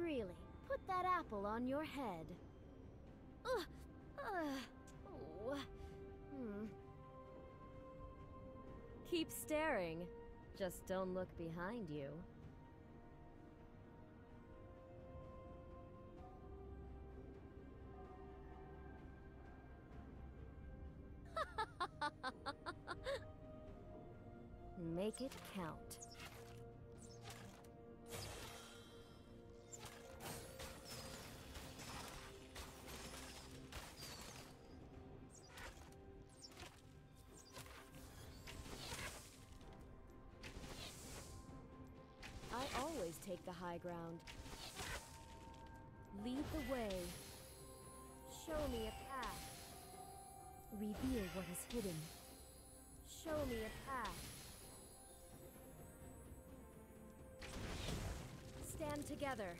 really, put that apple on your head. Ugh! Ugh! Oh. Hmm. Keep staring. Just don't look behind you. Make it count. Take the high ground. Lead the way. Show me a path. Reveal what is hidden. Show me a path. Stand together.